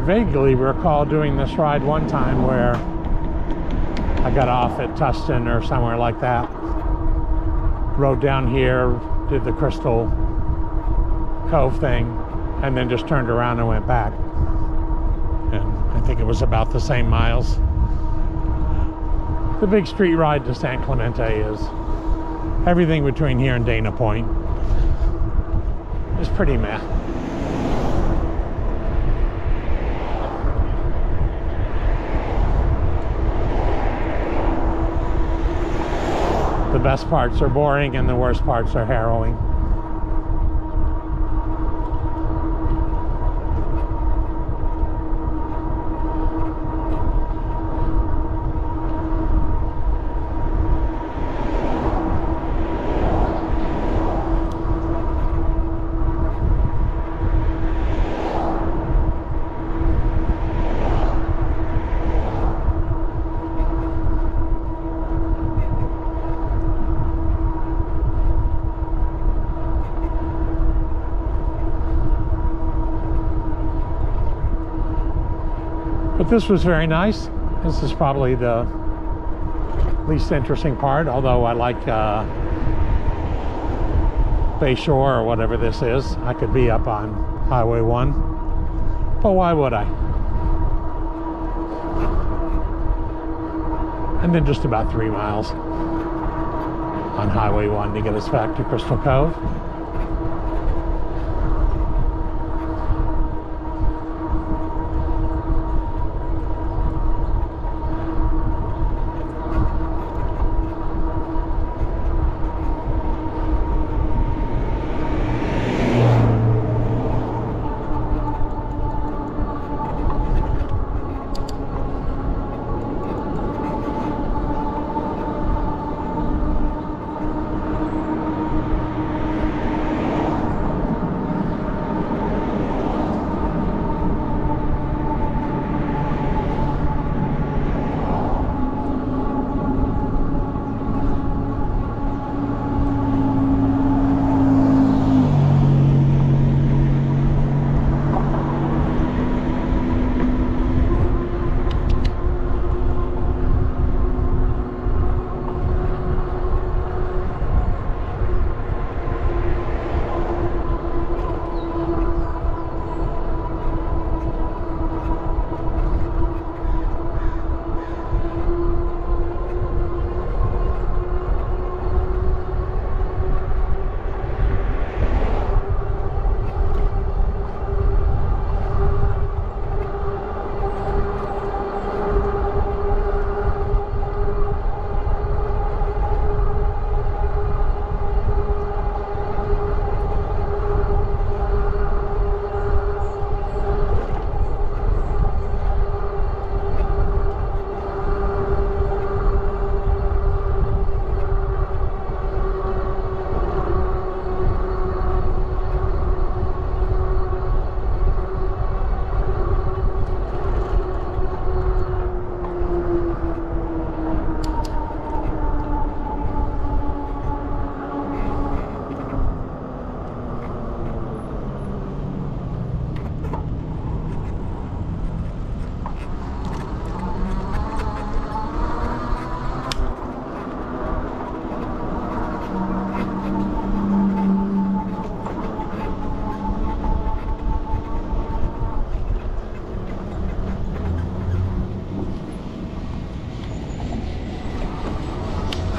vaguely recall doing this ride one time where I got off at Tustin or somewhere like that. Rode down here, did the Crystal Cove thing, and then just turned around and went back. And I think it was about the same miles. The big street ride to San Clemente is everything between here and Dana Point is pretty meh. The best parts are boring and the worst parts are harrowing. This was very nice. This is probably the least interesting part, although I like uh, Bay Shore or whatever this is. I could be up on Highway 1, but why would I? And then just about three miles on Highway 1 to get us back to Crystal Cove.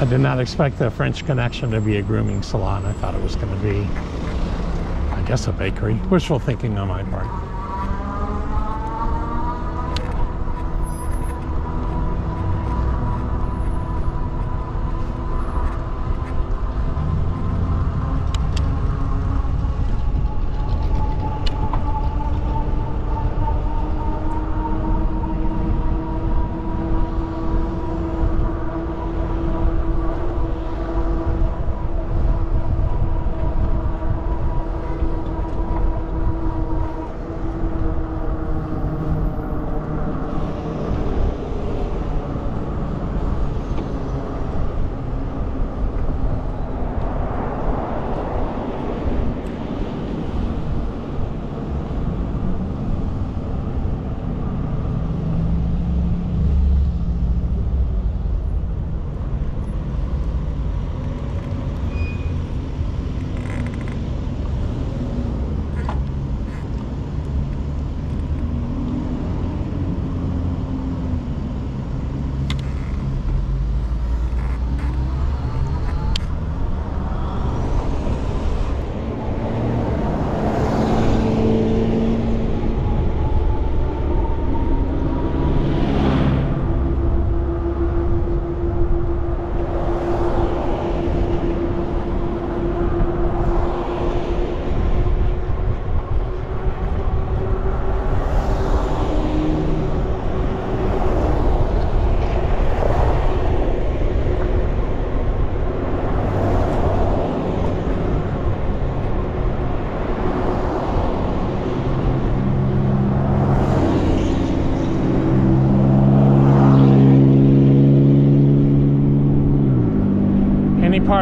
I did not expect the French Connection to be a grooming salon. I thought it was going to be, I guess, a bakery. Wishful thinking on my part.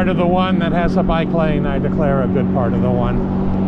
Part of the one that has a bike lane, I declare a good part of the one.